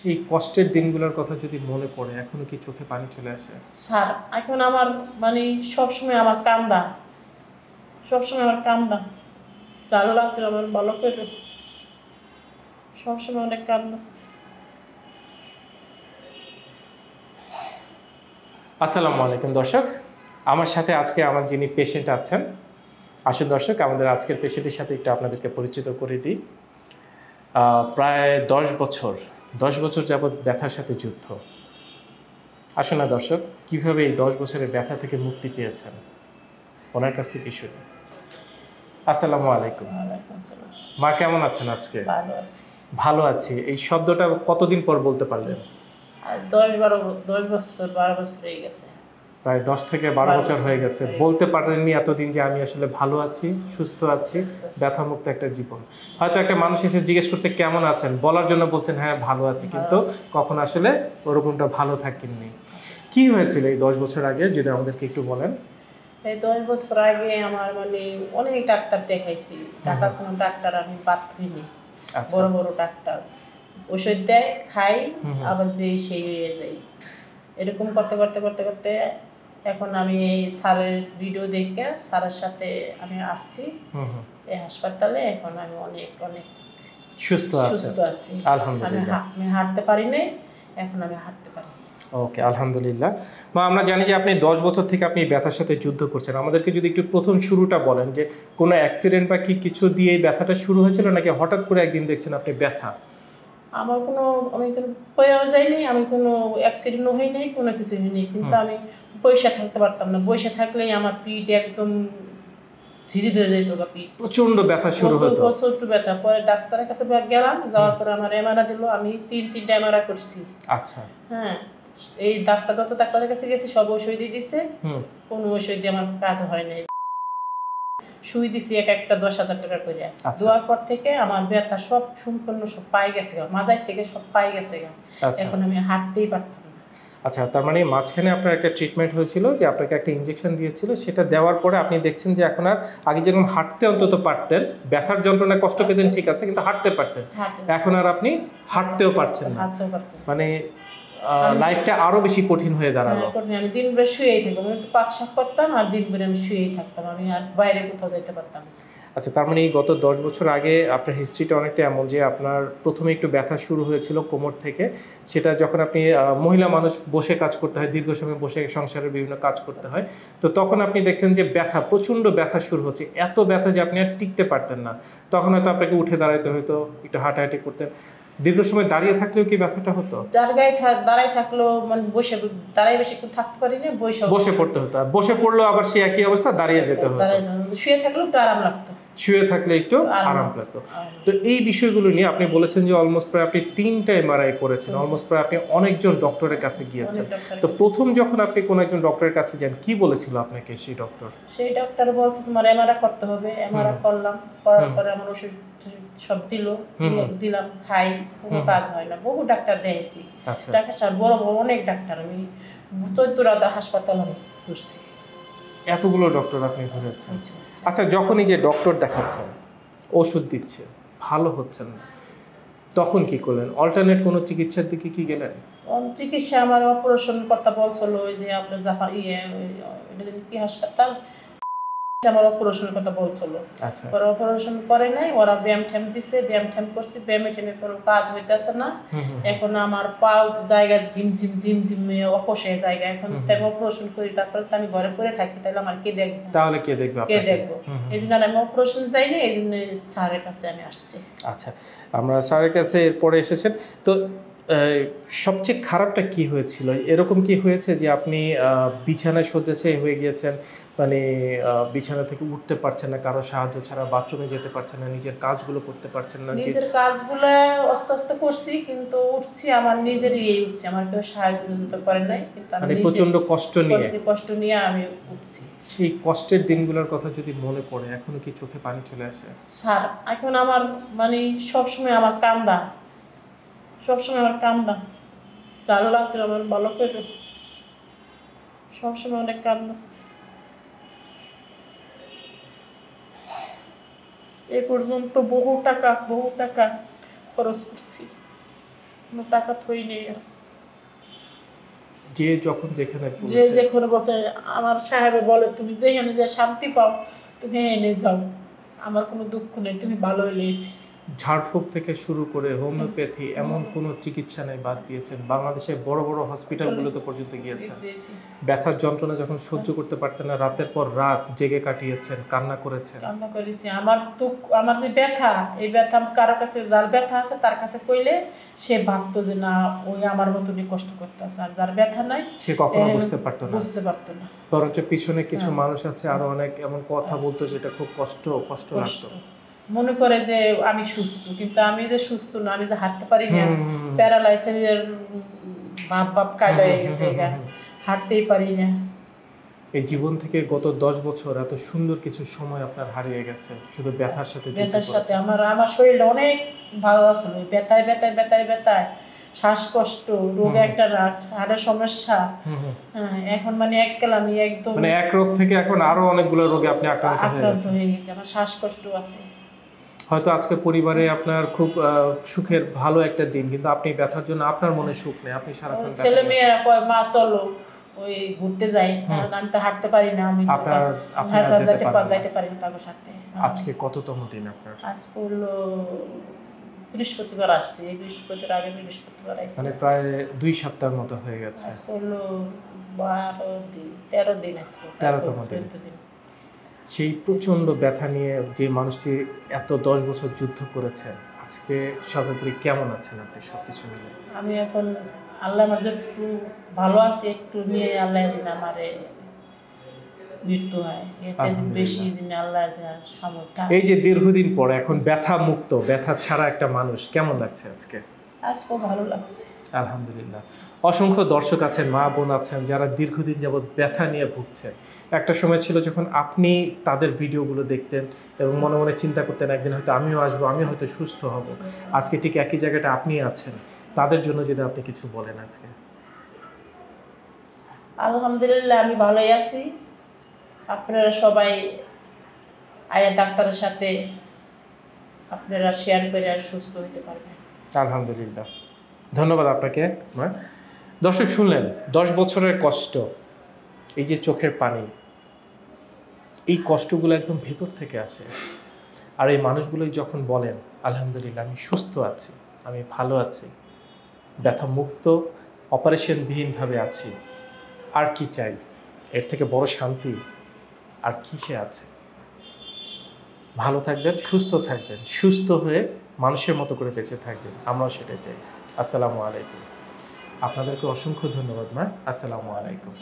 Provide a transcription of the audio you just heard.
সেই কষ্টের দিনগুলোর কথা যদি মনে পড়ে এখনও কি চোখে পানি চলে আসে? স্যার এখন আমার মানে সবসময় আমার কান্দা। সবসময় আমার কান্দা। ভালো লাগতো আমার ভালো করে সবসময় অনেক কান্দা। আসসালামু আলাইকুম দর্শক। আমার সাথে আজকে আমার যিনি পেশেন্ট আছেন আসুন দর্শক আমাদের আজকের পেশেন্টের সাথে একটু আপনাদেরকে পরিচিত করে দিই। প্রায় দশ বছর দশ বছর যাবৎ ব্যথার সাথে যুদ্ধ। আসুন না দর্শক কীভাবে এই দশ বছরের ব্যথা থেকে মুক্তি পেয়েছেন? ওনার কাছ থেকে শুনি। আসসালামু আলাইকুম। মা কেমন আছেন আজকে? ভালো আছি। ভালো আছি। এই শব্দটা কতদিন পর বলতে পারলেন? আর দশ বারো দশ বছর বারো বছর হয়ে গেছে। প্রায় দশ থেকে বারো বছর হয়ে গেছে। বলতে পারেননি এতদিন যে আমি আসলে ভালো আছি সুস্থ আছি ব্যথামুক্ত একটা জীবন। হয়তো একটা মানুষ এসে জিজ্ঞেস করছে কেমন আছেন? বলার জন্য বলছেন হ্যাঁ ভালো আছি। কিন্তু কখন আসলে ওরকমটা ভালো থাকেননি। কি হয়েছিল এই দশ বছর আগে যদি আমাদেরকে একটু বলেন? এই দশ বছর আগে আমার মানে অনেক ডাক্তার দেখাইছি। টাকা কোনো ডাক্তার আমি বাদ হইনি আচ্ছা। বড় বড় ডাক্তার। ওষুধ দেয় খাই। আবার যে সেই হয়ে যাই। এরকম করতে করতে করতে করতে এখন আমি এই স্যারের ভিডিও দেখে স্যারের সাথে আমি আসছি। এই হাসপাতালে এখন আমি অনেক অনেক সুস্থ আছে। সুস্থ আছি। আমি আলহামদুলিল্লাহ আমি হাঁটতে পারি নাই এখন আমি হাঁটতে পারি। ওকে আলহামদুলিল্লাহ। মা আমরা জানি যে আপনি দশ বছর থেকে আপনি ব্যথার সাথে যুদ্ধ করছেন। আমাদেরকে যদি একটু প্রথম শুরুটা বলেন যে কোনো অ্যাক্সিডেন্ট বা কি কিছু দিয়ে এই ব্যথাটা শুরু হয়েছিল নাকি হঠাৎ করে একদিন দেখছেন আপনি ব্যথা? আমার কোনো আমি কোনো হয়েও যাইনি আমি কোনো অ্যাক্সিডেন্টও হই নাই কোনো কিছু হয়নি কিন্তু আমি বসে থাকতে পারতাম না। বসে থাকলেই আমার পিঠ একদম ঝিঝি ধরে যেত বা পিঠ। প্রচণ্ড ব্যথা শুরু হতো প্রচুর ব্যথা। পরে ডাক্তারের কাছে গেলাম যাওয়ার পরে আমার এমআরআই দিল। আমি তিন তিনটা এমআরআই করছি। আচ্ছা। হ্যাঁ এই ডাক্তার যত ডাক্তারের কাছে গেছি সব ওষুধ দিয়ে দিছে কোনো ওষুধ দিয়ে আমার কাজ হয় নাই। সুই দিছি এক একটা দশ হাজার টাকা করে আচ্ছা। দেওয়ার পর থেকে আমার ব্যথা সব সম্পূর্ণ সব পাই গেছে গা। মাজায় থেকে সব পাই গেছে। আচ্ছা এখন আমি হাঁটতেই পারতাম আচ্ছা তার মানে মাঝখানে আপনার একটা ট্রিটমেন্ট হয়েছিল যে আপনাকে একটা ইঞ্জেকশন দিয়েছিল সেটা দেওয়ার পরে আপনি দেখছেন যে এখন আর আগে যেরকম হাঁটতে অন্তত পারতেন ব্যথার যন্ত্রণায় কষ্ট পেতেন ঠিক আছে কিন্তু হাঁটতে পারতেন এখন আর আপনি হাঁটতেও পারছেন না। মানে লাইফটা আরও বেশি কঠিন হয়ে দাঁড়াল। হ্যাঁ, কঠিন। আমি দিন ভরে শুয়েই থাকতাম। আমি একটু পাক শাক করতাম আর দিন ভরে আমি শুয়েই থাকতাম। আমি আর বাইরে কোথাও যেতে পারতাম। আচ্ছা তার মানে এই গত দশ বছর আগে আপনার হিস্ট্রিটা অনেকটা এমন যে আপনার প্রথমে একটু ব্যথা শুরু হয়েছিল কোমর থেকে। সেটা যখন আপনি মহিলা মানুষ বসে কাজ করতে হয় দীর্ঘ সময় বসে সংসারের বিভিন্ন কাজ করতে হয় তো তখন আপনি দেখছেন যে ব্যথা প্রচণ্ড ব্যথা শুরু হচ্ছে। এত ব্যথা যে আপনি আর টিকতে পারতেন না। তখন হয়তো আপনাকে উঠে দাঁড়াইতে হয়তো একটু হাঁটাহাঁটি করতেন। দীর্ঘ সময় দাঁড়িয়ে থাকলেও কি ব্যথাটা হতো? থা- দাঁড়াই থাকল মানে বসে দাঁড়াই বেশি থাকতে পারি না বসে বসে পড়তে হতো। বসে পড়ল আবার সে একই অবস্থা দাঁড়িয়ে যেতে হতো। শুয়ে থাকলেও তো আরাম লাগতো। শুয়ে থাকলে একটু আরাম। লাগতো। আর তো এই বিষয়গুলো নিয়ে আপনি বলেছেন যে অলমোস্ট প্রায় আপনি তিনটা এমআরআই করেছেন। অলমোস্ট প্রায় আপনি অনেকজন ডক্টরের কাছে গিয়েছেন। তো প্রথম যখন আপনি কোনো একজন ডক্টরের কাছে যান কি বলেছিল আপনাকে সেই ডক্টর সেই ডাক্তার বলছে তোমার এমআরআই করতে হবে। এমআরআই করলাম। করার। পরে আমার ওষুধ সব দিল। দিলাম খাই। কোনো কাজ হয় না। বহু ডাক্তার দেখেছি। আচ্ছা। ডাক্তার বড় বড় অনেক ডাক্তার আমি চৈত্তরাতে হাসপাতাল আমি ঘুরছি। এতগুলো ডক্টর আপনি ঘুরেছেন। আচ্ছা যখন এই যে ডক্টর দেখাচ্ছেন ওষুধ দিচ্ছে ভালো হচ্ছে না তখন কি করলেন অল্টারনেট কোনো চিকিৎসার দিকে কি গেলেন চিকিৎসা আমার অপারেশন কর্তা বলছিল ওই যে আপনার জাপা ইয়ে কি হাসপাতাল আমার অপারেশনের কথা বলছিল। আচ্ছা। পরে অপারেশন করে নাই ওরা ব্যায়াম ঠ্যাম দিছে ব্যায়াম ঠ্যাম করছি ব্যায়ামে ঠ্যামে কোনো কাজ হইতেছে না। এখন আমার পাও জায়গা ঝিম ঝিম ঝিম ঝিম অপসে জায়গা। এখন তাই অপারেশন করি তারপরে তো আমি ঘরে পড়ে থাকি তাহলে আমার কে দেখব? তাহলে কে দেখবে কে দেখব। এই জন্য আমি অপারেশন যাইনি এই জন্য স্যারের কাছে আমি আসছি। আচ্ছা আমরা স্যারের কাছে এরপরে এসেছেন। তো সবচেয়ে খারাপটা কি হয়েছিল? এরকম কি হয়েছে যে আপনি বিছানায় শয্যাশায়ী হয়ে গিয়েছেন? মানে বিছানা থেকে উঠতে পারছেন না কারও সাহায্য ছাড়া বাথরুমে যেতে পারছেন না নিজের কাজগুলো করতে পারছেন না নিজের কাজগুলো আস্তে আস্তে করছি কিন্তু উঠছি আমার নিজের ইয়ে উঠছি আমার কেউ সাহায্য তো করে নাই কিন্তু আমি মানে প্রচণ্ড কষ্ট নিয়ে? কষ্ট- কষ্ট নিয়ে আমি উঠছি। সেই কষ্টের দিনগুলোর কথা যদি মনে পড়ে এখনও কি চোখে পানি চলে আসে? স্যার এখন আমার মানে সবসময় আমার কান্দা। সবসময় আমার কান্দা ভালো লাগতো আমার ভালো করে সবসময় অনেক কান্দা এ পর্যন্ত বহু টাকা বহু টাকা খরচ করছি। কোনো টাকা থই নেই আর। যে যখন যেখানে যে যেখানে বসে আমার সাহেবে বলে তুমি যেখানে যে শান্তি পাও তুমি এনে যাও। আমার কোনো দুঃখ নেই তুমি ভালো হইলেছি ঝাড়ফুঁক থেকে শুরু করে হোমিওপ্যাথি এমন কোনো চিকিৎসা নেই বাদ দিয়েছেন। বাংলাদেশের বড় বড় হসপিটালগুলোতে পর্যন্ত গিয়েছেন। ব্যথার যন্ত্রণা যখন সহ্য করতে পারতেন না রাতের পর রাত জেগে কাটিয়েছেন কান্না করেছেন। কান্না করেছি। আমার দুঃখ আমার যে ব্যথা এই ব্যথা কারও কাছে যার ব্যথা আছে তার কাছে কইলে সে ভাবতো যে না ওই আমার মতনই কষ্ট করতে আছে আর যার ব্যথা নাই সে কখনো বুঝতে পারতো না। বুঝতে পারতো না। বরঞ্চ পিছনে কিছু হ্যাঁ। মানুষ আছে আরও অনেক এমন কথা বলতো যেটা খুব কষ্ট কষ্ট। লাগতো। মনে করে যে আমি সুস্থ কিন্তু আমি যে সুস্থ না আমি যে হাঁটতে পারি না। প্যারালাইসিসের ভাব ভাব কায়দা হয়ে গেছে। হাঁটতেই পারি না এই জীবন থেকে গত দশ বছর এত সুন্দর কিছু সময় আপনার হারিয়ে গেছে শুধু ব্যথার সাথে ব্যথার সাথে আমার আমার শরীরটা অনেক ভালো ওই ব্যথায় ব্যথায় ব্যথায় ব্যথায় শ্বাসকষ্ট রোগ একটা হাড়ের সমস্যা। হ্যাঁ, এখন মানে এক আমি একদম মানে এক রোগ থেকে এখন আরও অনেকগুলো রোগে আপনি আক্রান্ত হয়ে গেছে আমার শ্বাসকষ্ট আছে হয়তো আজকে পরিবারে আপনার খুব সুখের ভালো একটা দিন কিন্তু আপনি ব্যথার জন্য আপনার মনে সুখ নেই আপনি সারাক্ষণ ছেলে মেয়েরা কয় মা চলো ওই ঘুরতে যাই কারণ আমি তো হাঁটতে পারি না আমি আপনার তা- আপনি হ্যাঁ, যেতে যাইতে পার- যাইতে পারি না তাদের সাথে। আজকে কততম দিন আপনার? আজ করল বৃহস্পতিবার আসছে এই বৃহস্পতিবার আগে বৃহস্পতিবার আসছে মানে প্রায় দুই সপ্তাহের মতো হয়ে গেছে। আজ করল বারো দিন তেরো দিন আজ করল। তেরোতম দিন। দিন সেই প্রচণ্ড ব্যথা নিয়ে যে মানুষটি এত দশ বছর যুদ্ধ করেছেন আজকে সর্বোপরি কেমন আছেন আপনি সবকিছু মিলে? আমি এখন আল্লাহ আমার যে একটু ভালো আছি একটু নিয়ে আল্লাহ দিন আমারে মৃত্যু হয়। বেশি যিনি আল্লাহ সামর্থ্য। এই যে দীর্ঘদিন পরে এখন ব্যথা মুক্ত ব্যথা ছাড়া একটা মানুষ কেমন লাগছে আজকে? আজকেও ভালো লাগছে। আলহামদুলিল্লাহ। অসংখ্য দর্শক আছেন মা বোন আছেন যারা দীর্ঘদিন যাবৎ ব্যথা নিয়ে ভুগছেন। একটা সময় ছিল যখন আপনি তাদের ভিডিওগুলো দেখতেন এবং মনে মনে চিন্তা করতেন একদিন হয়তো আমিও আসব আমি হয়তো সুস্থ হব। আজকে ঠিক একই জায়গাটা আপনি আছেন। তাদের জন্য যদি আপনি কিছু বলেন আজকে। আলহামদুলিল্লাহ আমি ভালোই আছি। আপনারা সবাই আয়া ডাক্তারের সাথে আপনারা শেয়ার করে সুস্থ হতে পারবেন। আলহামদুলিল্লাহ। ধন্যবাদ আপনাকে। দর্শক, শুনলেন, দশ বছরের কষ্ট, এই যে চোখের পানি, এই কষ্টগুলো একদম ভেতর থেকে আসে। আর এই মানুষগুলোই যখন বলেন, আলহামদুলিল্লাহ, আমি সুস্থ আছি, আমি ভালো আছি ব্যথা মুক্ত অপারেশনবিহীনভাবে আছি, আর কি চাই? এর থেকে বড় শান্তি আর কিসে আছে? ভালো থাকবেন, সুস্থ থাকবেন, সুস্থ হয়ে মানুষের মতো করে বেঁচে থাকবেন, আমরাও সেটাই চাই। আসসালামু আলাইকুম। আপনাদেরকে অসংখ্য ধন্যবাদ ম্যাম আসসালামু আলাইকুম।